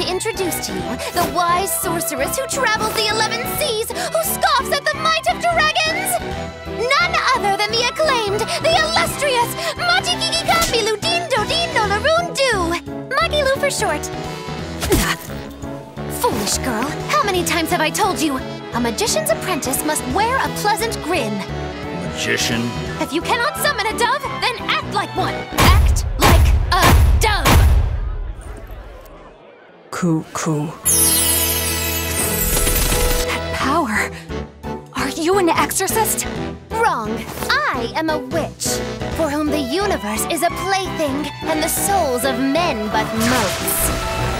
introduce to you the wise sorceress who travels the eleven seas, who scoffs at the might of dragons! None other than the acclaimed, the illustrious Machikiki Kambilu Dindo Dindo Laroon Do! Magilou for short. Foolish girl, how many times have I told you? A magician's apprentice must wear a pleasant grin. Magician? If you cannot summon a dove, then act like one! Cuckoo. That power. Are you an exorcist? Wrong. I am a witch, for whom the universe is a plaything and the souls of men but motes.